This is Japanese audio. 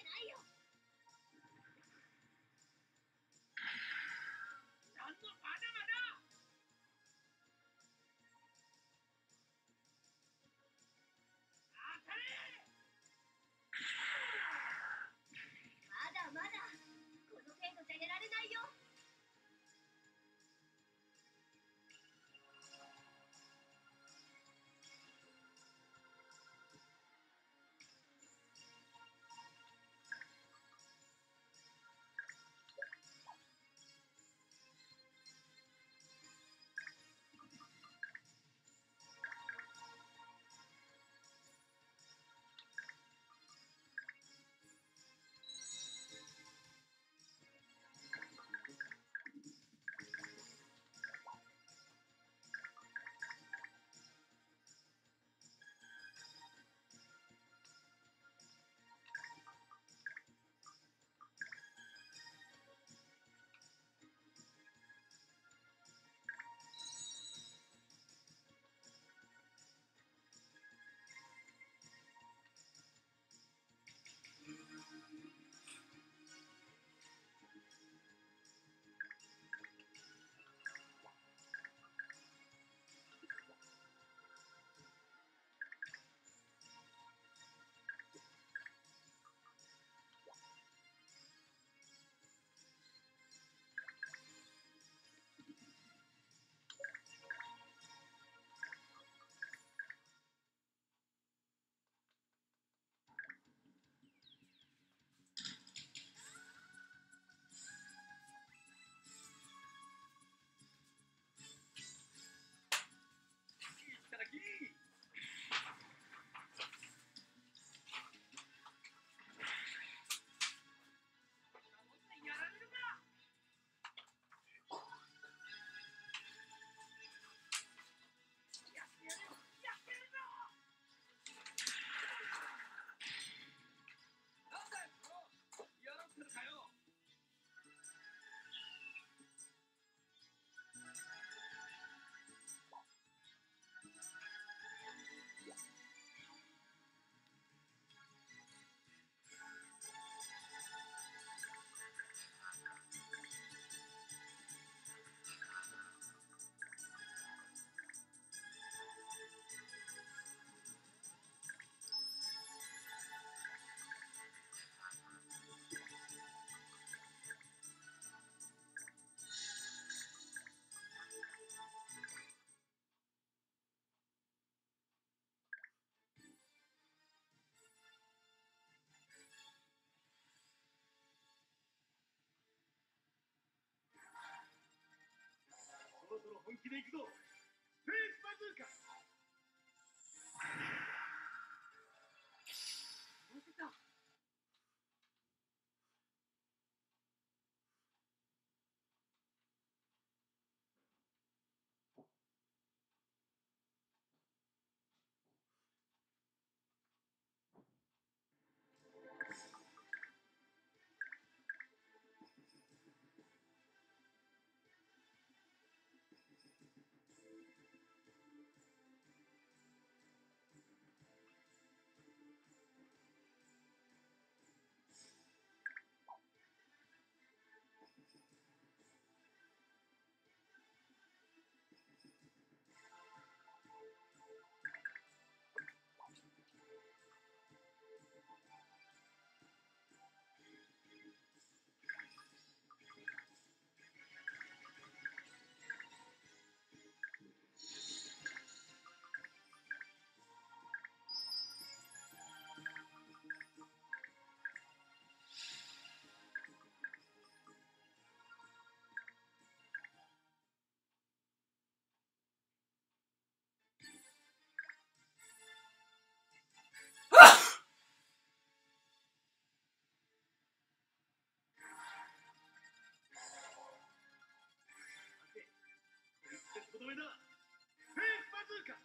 again. Ayo. 本気で行くぞ。スペースバズーカ Look,